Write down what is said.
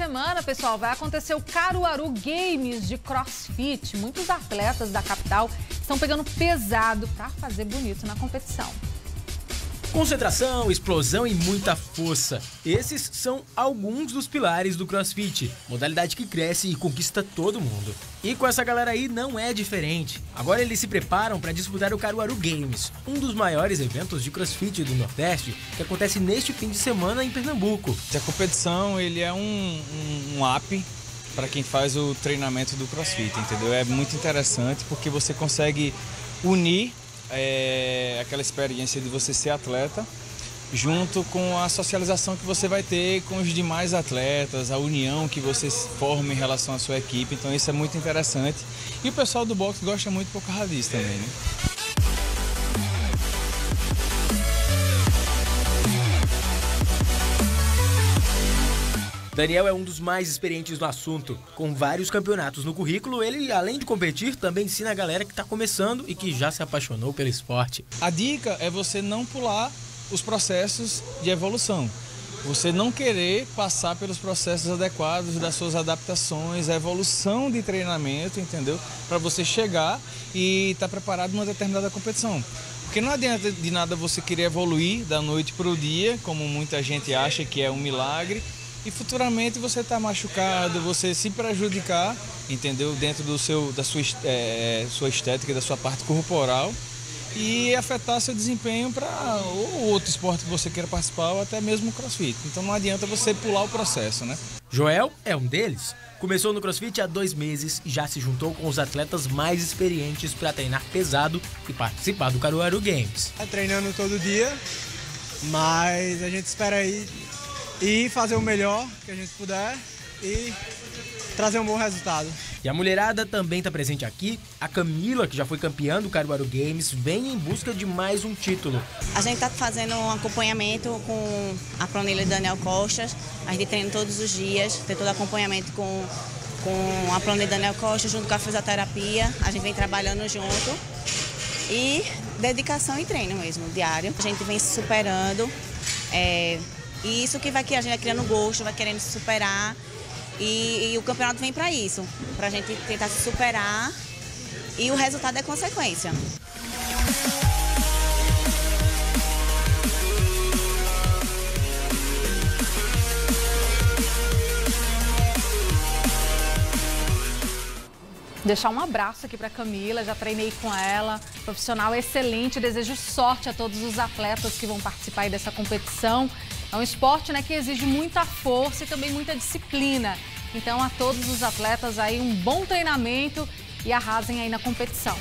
semana, pessoal, vai acontecer o Caruaru Games de CrossFit. Muitos atletas da capital estão pegando pesado para fazer bonito na competição. Concentração, explosão e muita força. Esses são alguns dos pilares do CrossFit, modalidade que cresce e conquista todo mundo. E com essa galera aí não é diferente. Agora eles se preparam para disputar o Caruaru Games, um dos maiores eventos de CrossFit do Nordeste, que acontece neste fim de semana em Pernambuco. A competição ele é um, um, um app para quem faz o treinamento do CrossFit, entendeu? É muito interessante porque você consegue unir é, aquela experiência de você ser atleta, junto com a socialização que você vai ter com os demais atletas, a união que você forma em relação à sua equipe. Então isso é muito interessante. E o pessoal do boxe gosta muito por causa disso também, né? Daniel é um dos mais experientes no assunto. Com vários campeonatos no currículo, ele, além de competir, também ensina a galera que está começando e que já se apaixonou pelo esporte. A dica é você não pular os processos de evolução. Você não querer passar pelos processos adequados das suas adaptações, a evolução de treinamento, entendeu? Para você chegar e estar tá preparado numa determinada competição. Porque não adianta de nada você querer evoluir da noite para o dia, como muita gente acha que é um milagre, e futuramente você está machucado, você se prejudicar, entendeu? Dentro do seu, da sua, é, sua estética, da sua parte corporal e afetar seu desempenho para outro esporte que você queira participar ou até mesmo o crossfit. Então não adianta você pular o processo, né? Joel é um deles. Começou no crossfit há dois meses e já se juntou com os atletas mais experientes para treinar pesado e participar do Caruaru Games. Tá treinando todo dia, mas a gente espera aí e fazer o melhor que a gente puder e trazer um bom resultado. E a mulherada também está presente aqui. A Camila, que já foi campeã do Caruaru Games, vem em busca de mais um título. A gente está fazendo um acompanhamento com a planilha Daniel Costas. A gente treina todos os dias, tem todo acompanhamento com, com a planilha Daniel Costa, junto com a fisioterapia. A gente vem trabalhando junto. E dedicação e treino mesmo, diário. A gente vem se superando. É, e isso que vai que a gente vai criando gosto, vai querendo se superar. E, e o campeonato vem para isso, para a gente tentar se superar e o resultado é consequência. Deixar um abraço aqui para Camila, já treinei com ela, profissional excelente, desejo sorte a todos os atletas que vão participar dessa competição. É um esporte né, que exige muita força e também muita disciplina. Então, a todos os atletas aí, um bom treinamento e arrasem aí na competição.